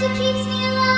magic keeps me alive.